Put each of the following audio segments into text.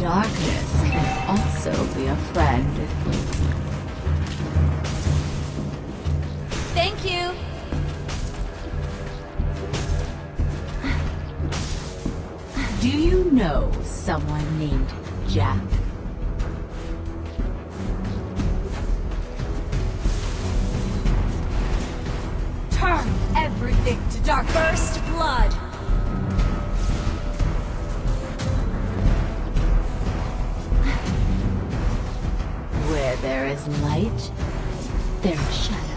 Darkness can also be a friend. Thank you! Do you know someone named Jack? Turn everything to dark. First blood! Is light, there is shadow.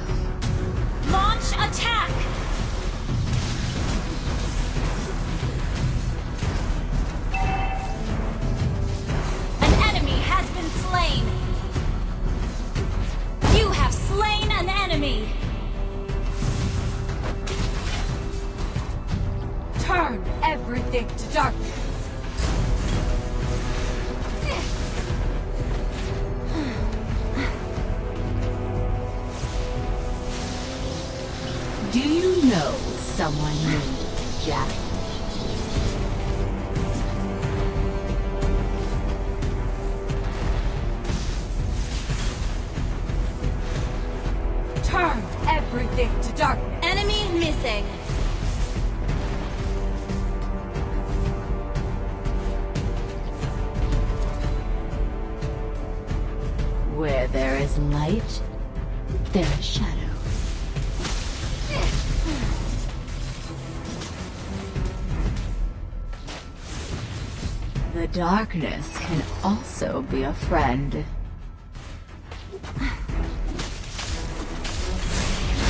Do you know someone named Jack? Turn everything to darkness! Enemy missing! Where there is light, there is shadow. The darkness can also be a friend.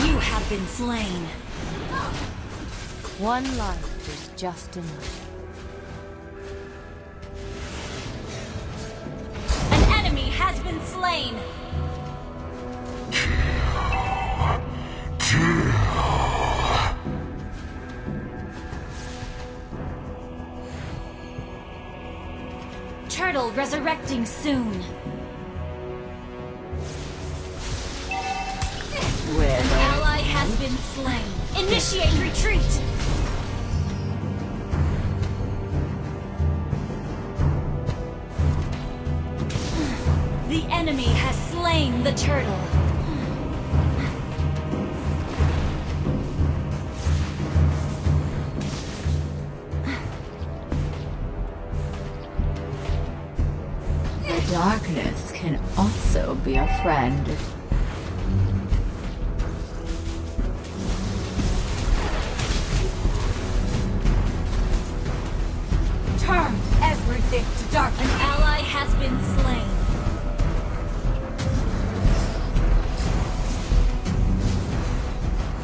You have been slain! One life is just enough. An enemy has been slain! Resurrecting soon. Where An ally has been slain. Initiate retreat! The enemy has slain the turtle. Darkness can also be a friend. Turn everything to dark. An ally has been slain.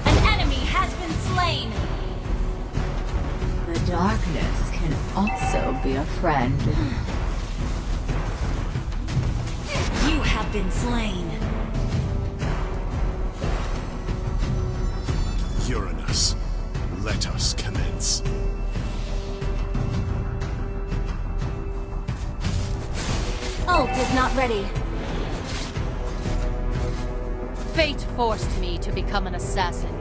An enemy has been slain. The darkness can also be a friend. Been slain. Uranus, let us commence. Ult is not ready. Fate forced me to become an assassin.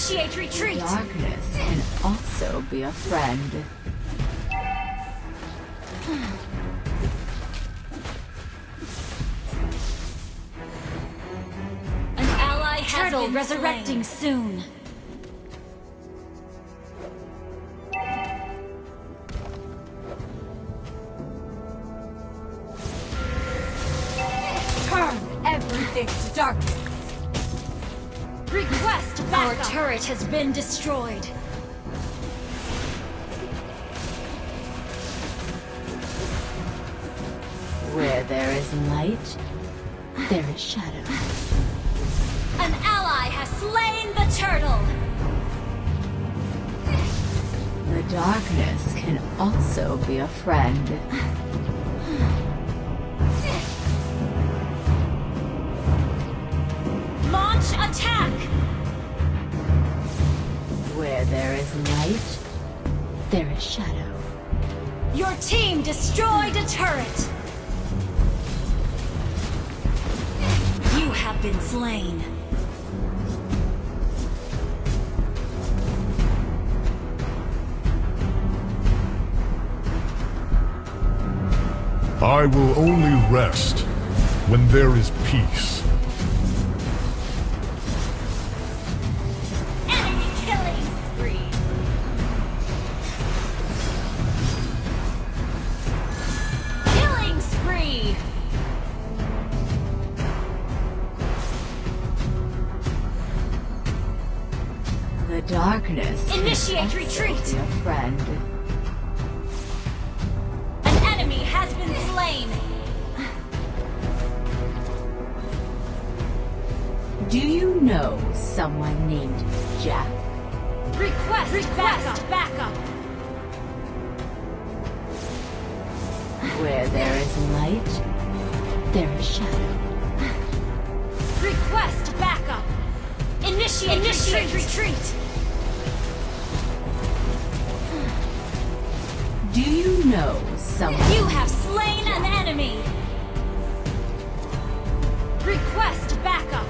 Initiate retreat. Darkness can also be a friend. An ally has Turtle resurrecting soon. Turn everything to darkness. Request Our turret has been destroyed. Where there is light, there is shadow. An ally has slain the turtle! The darkness can also be a friend. Launch attack! Where there is light, there is shadow. Your team destroyed a turret! You have been slain. I will only rest when there is peace. Initiate retreat. a friend. An enemy has been slain! Do you know someone named Jack? Request, Request backup! Where there is light, there is shadow. Request backup! Initiate, Initiate retreat. Do you know someone? You have slain an enemy! Request backup!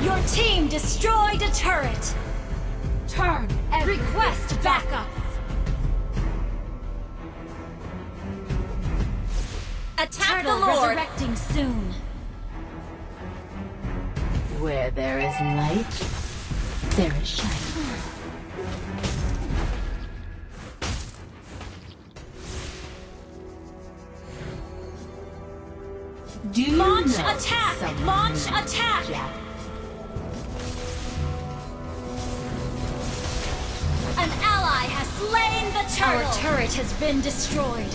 Your team destroyed a turret! Turn everything Request backup! Attack Turtle the Lord. resurrecting soon. Where there is light, there is shadow. Do you Launch attack! Launch attack! Jack? An ally has slain the turtle! Our turret has been destroyed.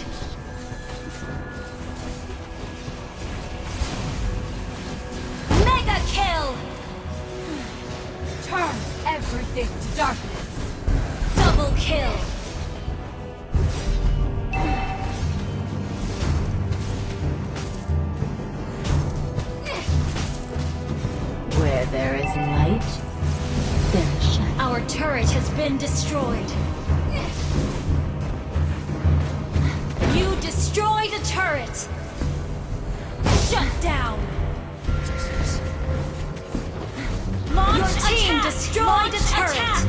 Destroyed. You destroyed a turret! Shut down! Launch Your team attack! destroyed Launch a turret! attack!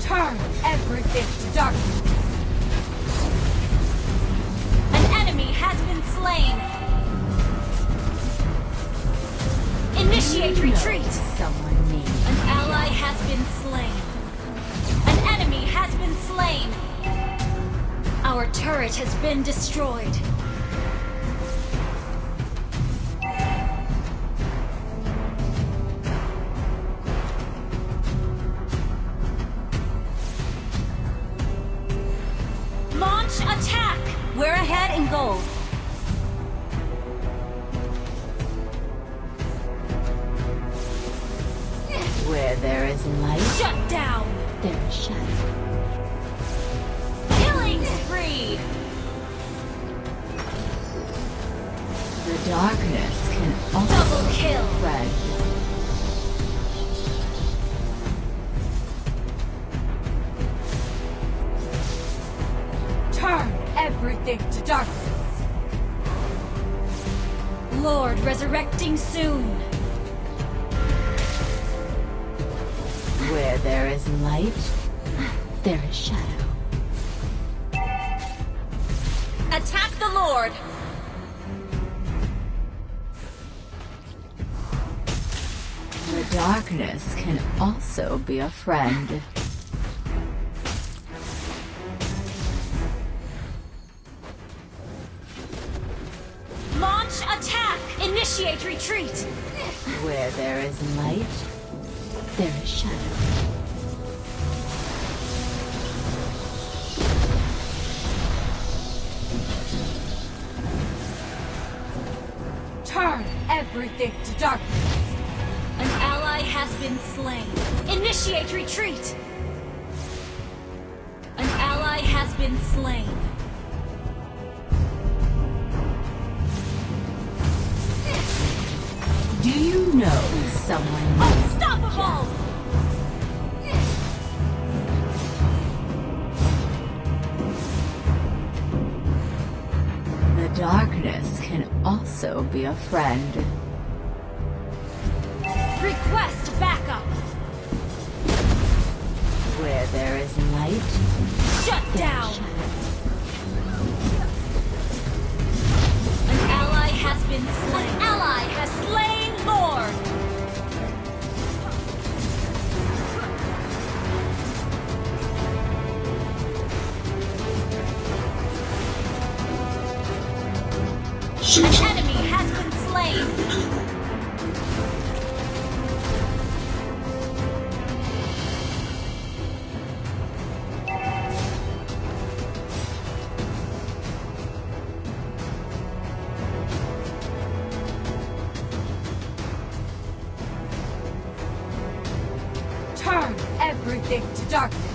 Turn everything to darkness. An enemy has been slain! Initiate Do you know retreat! Someone An ally has been slain. An enemy has been slain. Our turret has been destroyed. Darkness. Lord resurrecting soon. Where there is light, there is shadow. Attack the Lord. The darkness can also be a friend. Initiate retreat! Where there is light, there is shadow. Turn everything to darkness. An ally has been slain. Initiate retreat! An ally has been slain. Do you know someone? Unstoppable! The darkness can also be a friend. Request backup! Where there is light, Shut down! An ally has been slain. An ally has slain Lord! Everything to darkness.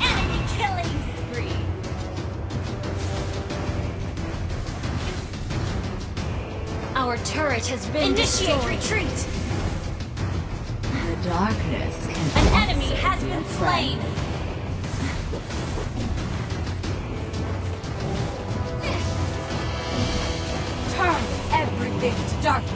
Enemy killing spree. Our turret has been Initiate destroyed. retreat. The darkness can An enemy has be been slain. Turn everything to darkness.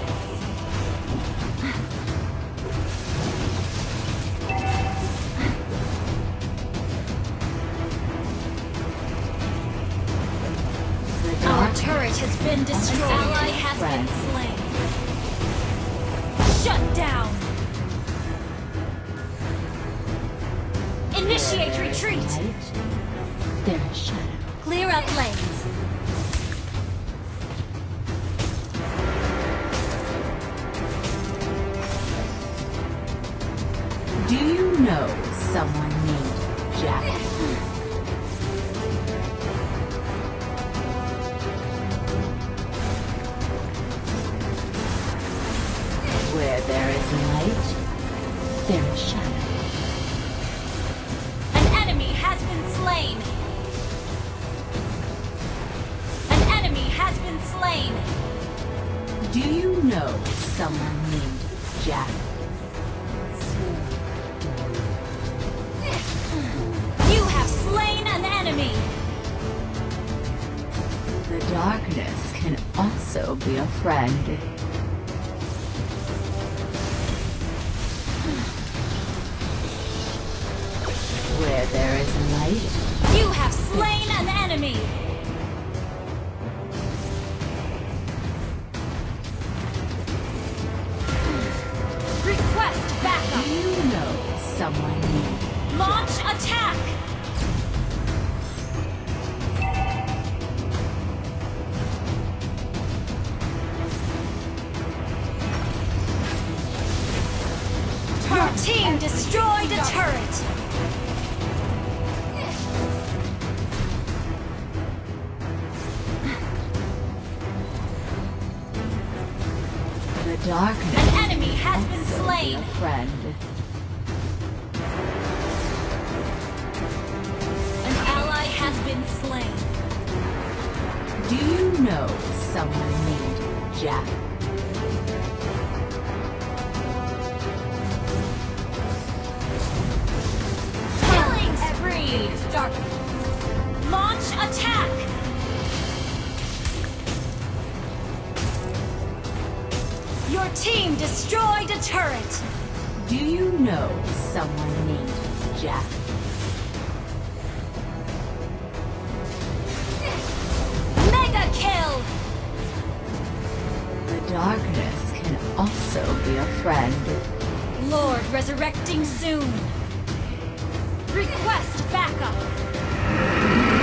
Our turret has been destroyed. An ally has been slain. Shut down. Initiate retreat. light, there is shadow. Clear up lanes. Someone named Jack? Where there is light, there is shadow. An enemy has been slain. An enemy has been slain. Do you know someone named Jack? Be a friend. Where there is light, You have slain an enemy. Request backup. you know someone named Launch attack. Darkness? An enemy has been slain. A friend. An ally has been slain. Do you know someone named Jack? Killing spree. Darkness. Launch attack. team destroyed a turret! Do you know someone named Jack? Mega kill! The darkness can also be a friend. Lord resurrecting soon! Request backup!